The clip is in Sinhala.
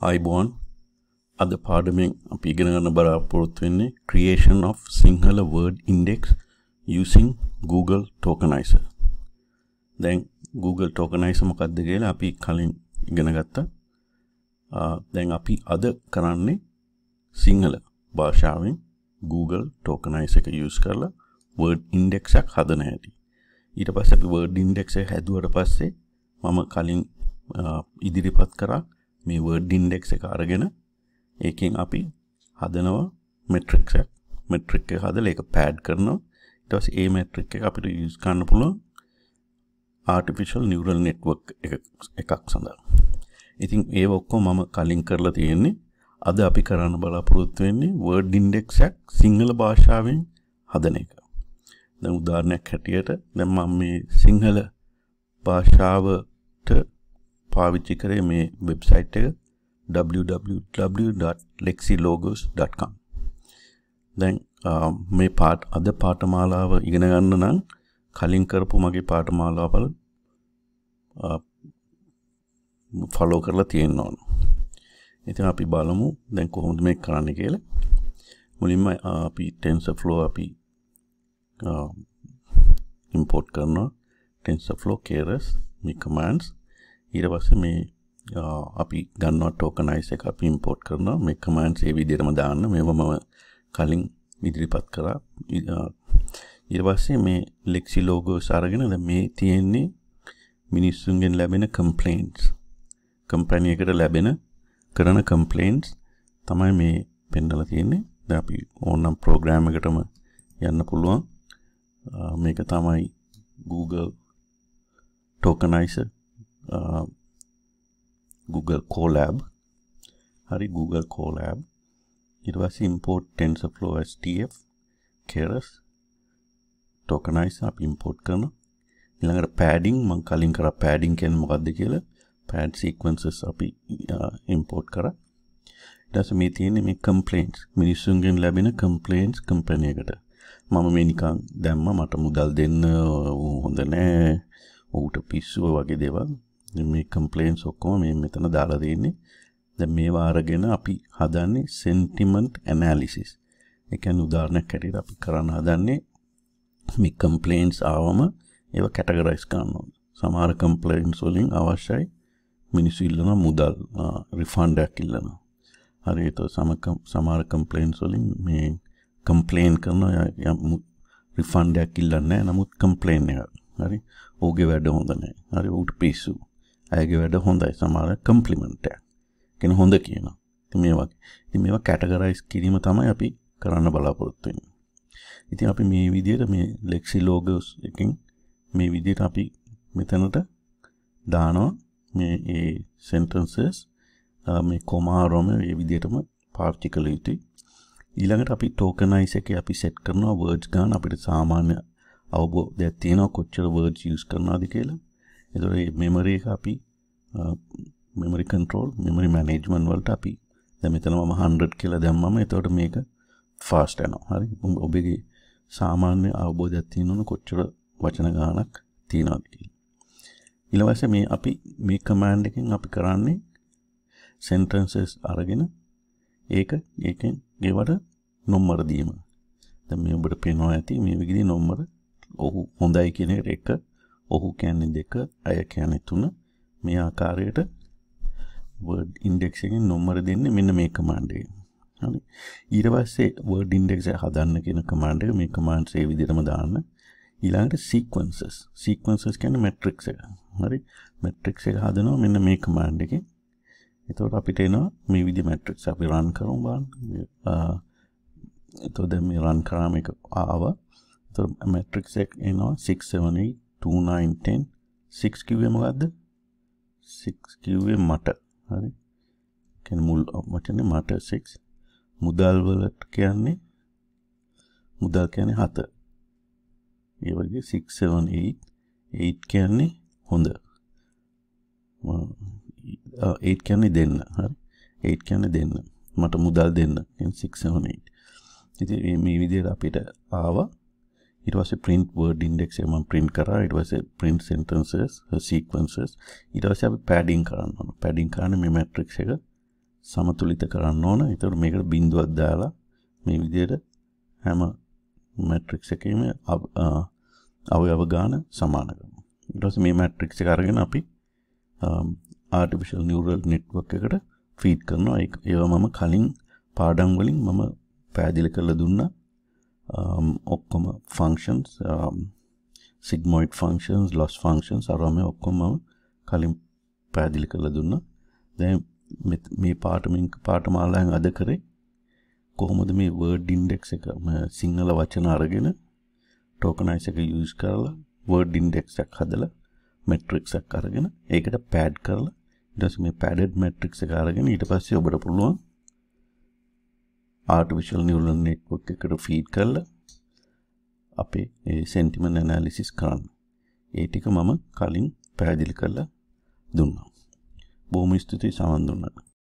අයිබෝන් අද පාඩමෙන් අපි ඉගෙන ගන්න බලාපොරොත්තු වෙන්නේ creation of Sinhala word index using Google Tokenizer. දැන් Google Tokenizer මොකක්ද කියලා අපි කලින් ඉගෙන ගත්තා. දැන් අපි අද කරන්නේ සිංහල භාෂාවෙන් Google Tokenizer එක use කරලා word index එකක් හදන හැටි. ඊට පස්සේ අපි word index එක හැදුවට පස්සේ මම කලින් ඉදිරිපත් කරා මේ වර්ඩ් ඉන්ඩෙක්ස් එක අරගෙන ඒකෙන් අපි හදනවා මෙට්‍රික් එකක් මෙට්‍රික් එක හදලා ඒක පෑඩ් කරනවා ඊට පස්සේ ඒ මෙට්‍රික් එක අපිට යූස් කරන්න පුළුවන් ආටිෆිෂල් නියුරල් නෙට්වර්ක් එකක් සඳහා. ඉතින් ඒ ඔක්කොම මම කලින් කරලා තියෙන්නේ අද අපි කරන්න බලාපොරොත්තු වෙන්නේ වර්ඩ් ඉන්ඩෙක්ස් එකක් සිංහල භාෂාවෙන් හදන එක. දැන් උදාහරණයක් හැටියට දැන් මම මේ සිංහල භාෂාවට පාවිච්චි කරේ මේ වෙබ්සයිට් එක www.lexilogos.com දැන් මේ පාට අද පාඨමාලාව ඉගෙන ගන්න නම් කලින් කරපු මගේ පාඨමාලාවල ෆලෝ කරලා තියෙන්න ඕන. ඉතින් අපි බලමු දැන් කොහොමද මේක කරන්න කියලා. මුලින්ම අපි TensorFlow අපි import කරනවා TensorFlow keras මේ commands ඊට පස්සේ මේ අපි ගන්නවා ටෝකනයිස් එක අපි ඉම්පෝර්ට් කරනවා. මේ කමාන්ඩ්ස් ඒ විදිහටම දාන්න. මේවා මම කලින් ඉදිරිපත් කරා ඊට පස්සේ මේ ලෙක්සි ලෝගෝස් අරගෙන දැන් මේ තියෙන්නේ මිනිස්සුන්ගෙන් ලැබෙන කම්ප්ලේන්ට්ස් කම්පැනි එකට ලැබෙන කරන කම්ප්ලේන්ට්ස් තමයි මේ පෙන්නලා තියෙන්නේ. දැන් අපි ඕනනම් ප්‍රෝග්‍රෑම් එකටම යන්න පුළුවන්. මේක තමයි Google tokenizer Google Colab හරි Google Colab ඊට පස්සේ import TensorFlow STF keras. Tokenize අපි import කරනවා ඊළඟට padding මම කලින් කරා padding කියන්නේ මොකක්ද කියලා pad sequences අපි import කරා ඊට පස්සේ මේ තියෙන්නේ මේ complaints. මිනිස්සුන්ගෙන් ලැබෙන complaints company එකට මම මේ නිකන් දැම්ම මට මුදල් දෙන්න හොඳ නෑ ඌට පිස්සුව වගේ දේවල් මේ කම්පලේන්ස් ඔක්කොම මේ මෙතන දාලා තියෙන්නේ. දැන් මේවා අරගෙන අපි හදන්නේ sentiment analysis. ඒ කියන්නේ උදාහරණයක් හැටියට අපි කරන්න හදන්නේ මේ කම්පලේන්ස් ආවම ඒවා කැටගරයිස් කරන්න ඕන සමහර කම්පලේන්ස් වලින් අවශ්‍යයි මිනිස්සු ඉල්ලන මුදල් රිෆන්ඩ් එකක් ඉල්ලනවා. හරි ඒක සමහර කම්පලේන්ස් වලින් මේ කම්පලේන් කරනවා රිෆන්ඩ් එකක් ඉල්ලන්නේ නමුත් කම්පලේන් එකක්. හරි? ඕගේ වැඩ හොඳ නෑ හරි ඌට පිස්සු. ඇගේ වැඩ හොඳයි සමාර කම්පලිමෙන්ට් කෙන හොඳ කියන මේ වගේ. මේවා කැටගරයිස් කිරීම තමයි අපි කරන්න බලාපොරොත්තුවෙන් ඉතින් අපි මේ විදියට මේ ලෙක්සි ලෝගස් එකින් මේ විදියට අපි මෙතනට දානවා. මේ ඒ සෙන්ටන්සස් මේ කොමාරොම ඒ විදියටම පාර්චි කළ යුතුයි. ඊළඟට අපි ටෝකනයිස එක අපි සෙට් කරනවා වර්ඩ්ස් ගාන අපිට සාමාන්‍ය අවබෝධයක් තියෙනවා කොච්චර වර්ඩ්ස් යූස් කරනවාද කියලා. එතකොට මෙමරි එක අපි මෙමරි කන්ට්‍රෝල් මෙමරි මැනේජ්මන්ට් වලට අපි දැන් මෙතන මම 100 කියලා දැම්මම එතකොට මේක ෆාස්ට් යනවා. හරි? ඔබගේ සාමාන්‍ය අවබෝධයක් තියෙනවනේ කොච්චර වචන ගානක් තියෙනවද කියලා. ඊළඟ පස්සේ මේ අපි මේ කමාන්ඩ් එකෙන් අපි කරන්නේ සෙන්ටෙන්සස් අරගෙන ඒක ඒකෙන් ඒවට නොම්බර දීම. දැන් මේ ඔබට පේනවා ඇති මේ විදිහේ නොම්බර ඔහු හොඳයි කියන එක ඔහු කියන්නේ දෙක අය කියන්නේ තුන. මේ ආකාරයට වර්ඩ් ඉන්ඩෙක්ස් එකෙන් නම්බර දෙන්නේ මෙන්න මේ කමාන්ඩ් එකෙන්. හරි? ඊට පස්සේ වර්ඩ් ඉන්ඩෙක්ස් එක හදන්න කියන කමාන්ඩ් එක මේ කමාන්ඩ්ස් ඒ විදිහටම දාන්න. ඊළඟට සීක්වන්සස් සීක්වන්සස් කියන්නේ මැට්‍රික්ස් එක. හරි? මැට්‍රික්ස් එක හදනවා මෙන්න මේ කමාන්ඩ් එකෙන්. එතකොට අපිට එනවා මේ විදිහ මැට්‍රික්ස් අපි රන් කරමු බලන්න. එතකොට දැන් මේ රන් කරාම එක ආවා. එතකොට මැට්‍රික්ස් එක එනවා 678 2910 6 කිව්වේ මොකද්ද? 6 කිව්වේ මට. හරි. කියන්නේ මුල් වචනේ මට 6 මුදල් වලට කියන්නේ මුදල් කියන්නේ 7 ඒ වගේ 6 7 8 8 කියන්නේ හොඳ. 8 කියන්නේ දෙන්න. හරි. 8 කියන්නේ දෙන්න. මට මුදල් දෙන්න. කියන්නේ 6 7 8 ඉතින් මේ විදිහට අපිට ආවා. ඊට පස්සේ print word index එක මම print කරා. ඊට පස්සේ print sentences sequences. ඊට පස්සේ අපි padding කරන්න ඕන. Padding කරන්නේ මේ matrix එක සමතුලිත කරන්න ඕන. එතකොට මේකට බිඳුවක් දාලා මේ විදිහට හැම මැට්‍රික්ස් එකේම අවයව ගාන සමාන කරනවා. ඊට පස්සේ මේ මැට්‍රික්ස් එක අරගෙන අපි ආර්ටිෆිෂල් නියුරල් නෙට්වර්ක් එකට ෆීඩ් කරනවා. ඒවා මම කලින් පාඩම් වලින් මම පැහැදිලි කරලා දුන්නා. Um, ඔක්කොම functions sigmoid functions loss functions අරවා මේ ඔක්කොම මම කලින් පැහැදිලි කරලා දුන්නා. දැන් මේ පාටමින් පාඨමාලාවෙන් අද කරේ කොහොමද මේ වර්ඩ් ඉන්ඩෙක්ස් එක සිංහල වචන අරගෙන ටෝකනයිස් එක යූස් කරලා වර්ඩ් ඉන්ඩෙක්ස් එකක් හදලා මෙට්‍රික්ස් එකක් අරගෙන ඒකට පෑඩ් කරලා ඊට පස්සේ මේ පැඩඩ් මෙට්‍රික්ස් එක අරගෙන ඊට පස්සේ ඔබට පුළුවන් ආර්ටිෆිෂල් නියුරල් නෙට්වර්ක් එකට ෆීඩ් කරලා අපේ ඒ සෙන්ටිමන්ට් ඇනාලිසිස් කරන්න. ඒ ටික මම කලින් පැහැදිලි කරලා දුන්නා. බොහොම ස්තුතියි සමන් දුන්නට.